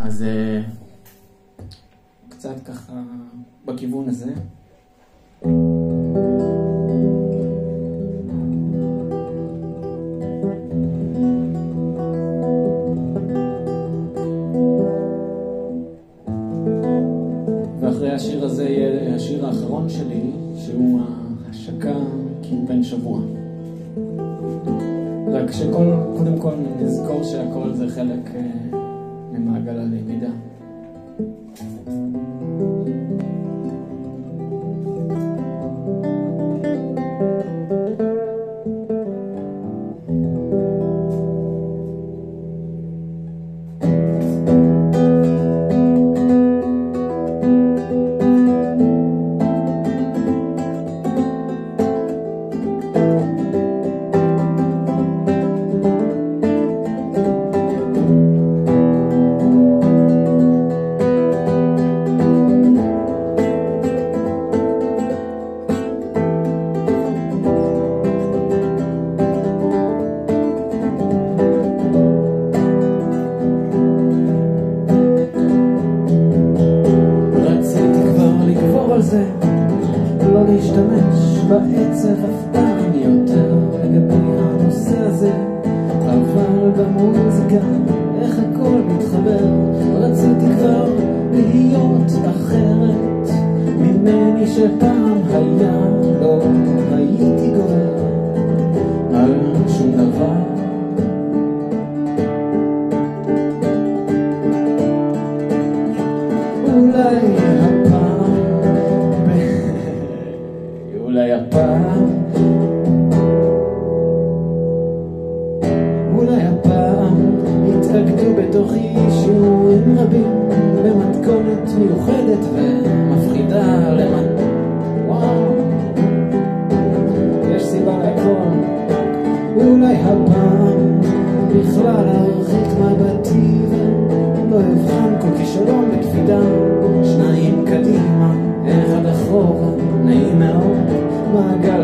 אז אה, קצת ככה בכיוון הזה. ואחרי השיר הזה יהיה השיר האחרון שלי, שהוא ההשקה הוא בן שבוע. רק שקודם כל נזכור שהכל זה חלק Memang agak limit down. לגבור על זה, לא להשתמש בעצב אף פעם יותר לגבי הנושא הזה, אבל במוזיקה איך הכל מתחבר, רציתי כבר להיות אחרת ממני שפעם היה, לא הייתי גורר על שום דבר. הפעם אולי הפעם התאגדו בתוכי שיעורים רבים במתכונת מיוחדת ומפחידה למטה אולי הפעם בכלל ארחיק מבטי ולא אבחן כל כישלון בקפידה. שניים קדימה, אחד אחורה, נעים מאוד. marca